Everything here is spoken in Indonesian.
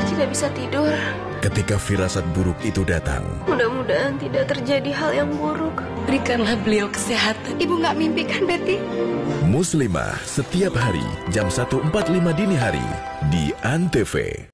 Aku tidak bisa tidur. Ketika firasat buruk itu datang, Mudah-mudahan tidak terjadi hal yang buruk. Berikanlah beliau kesehatan. Ibu nggak mimpikan Betty? Muslimah setiap hari jam 1.45 dini hari di ANTV.